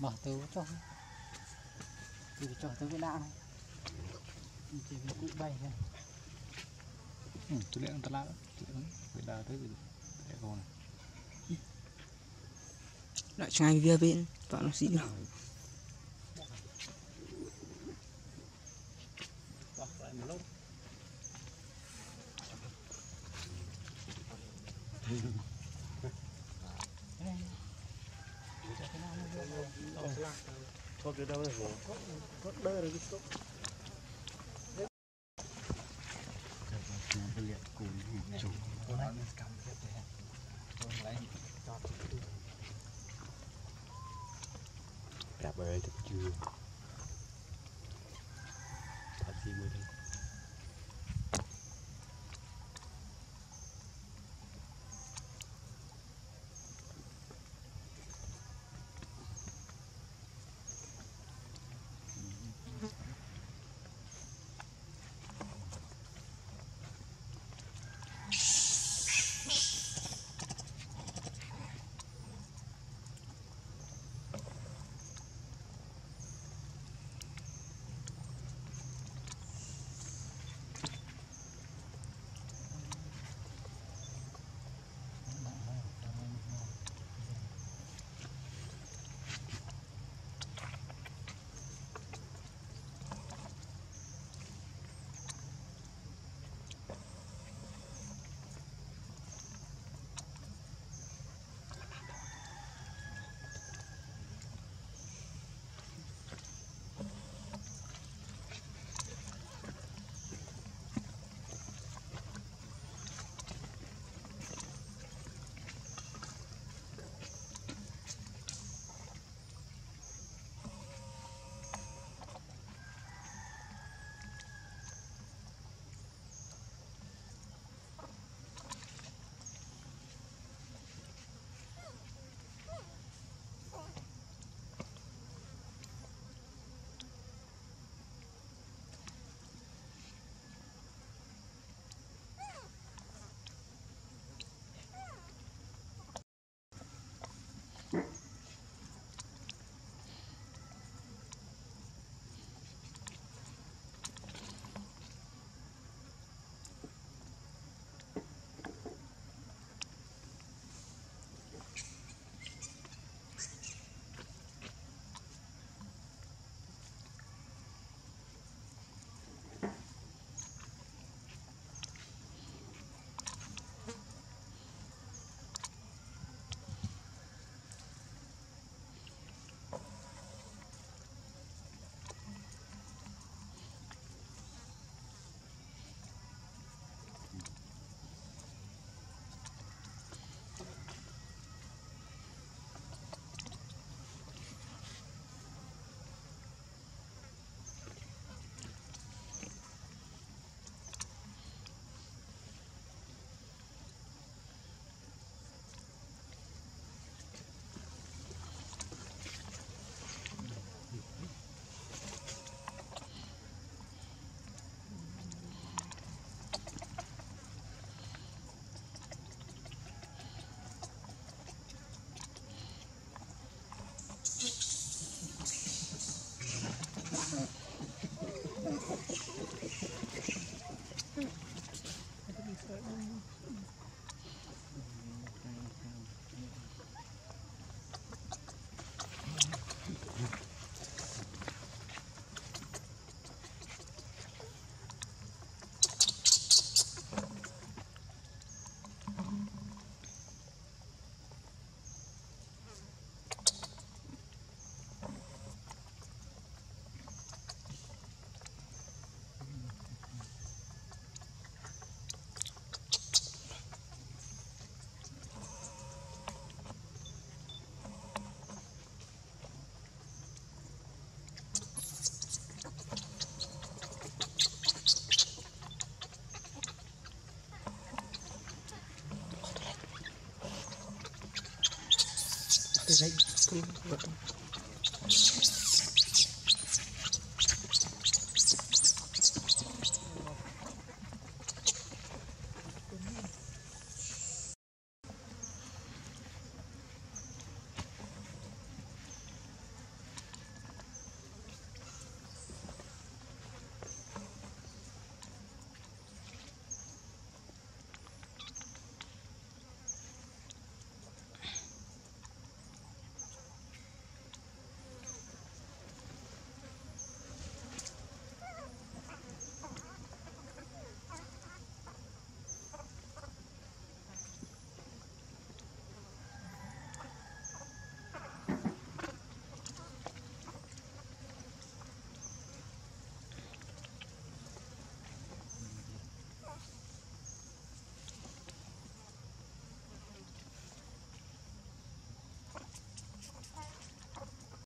mở từ cho từ trở tới cái lạ này chỉ cái cụ bay này Ừ, tôi lẽ tao lá đó. Vậy là tới cái con này. lại ngay vía bên vào nó xí nào bỏ lại có cái đâu rồi có đơ rồi cái Cảm ơn thật chưa обязательно скрин в этом.